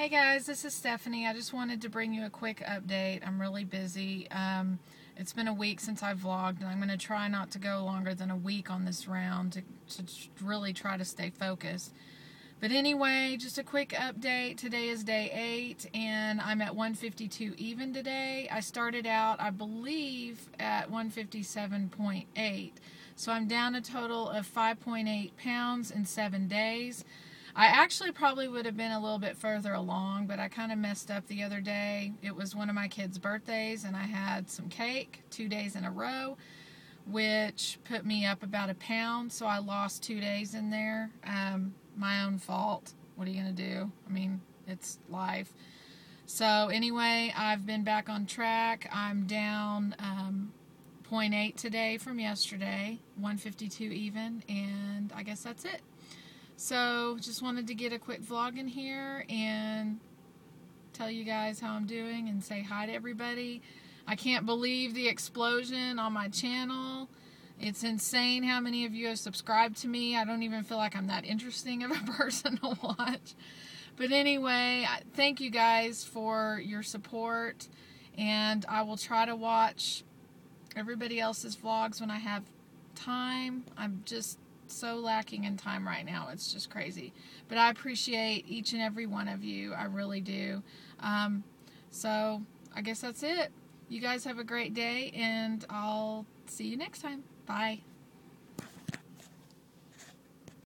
Hey guys, this is Stephanie. I just wanted to bring you a quick update. I'm really busy. Um, it's been a week since I vlogged, and I'm going to try not to go longer than a week on this round to, to really try to stay focused. But anyway, just a quick update. Today is day 8, and I'm at 152 even today. I started out, I believe, at 157.8. So I'm down a total of 5.8 pounds in 7 days. I actually probably would have been a little bit further along, but I kind of messed up the other day. It was one of my kids' birthdays, and I had some cake two days in a row, which put me up about a pound. So I lost two days in there. Um, my own fault. What are you going to do? I mean, it's life. So, anyway, I've been back on track. I'm down um, 0.8 today from yesterday, 152 even, and I guess that's it. So just wanted to get a quick vlog in here and tell you guys how I'm doing and say hi to everybody. I can't believe the explosion on my channel. It's insane how many of you have subscribed to me. I don't even feel like I'm that interesting of a person to watch. But anyway, thank you guys for your support. And I will try to watch everybody else's vlogs when I have time. I'm just so lacking in time right now. It's just crazy. But I appreciate each and every one of you. I really do. Um, so I guess that's it. You guys have a great day, and I'll see you next time. Bye.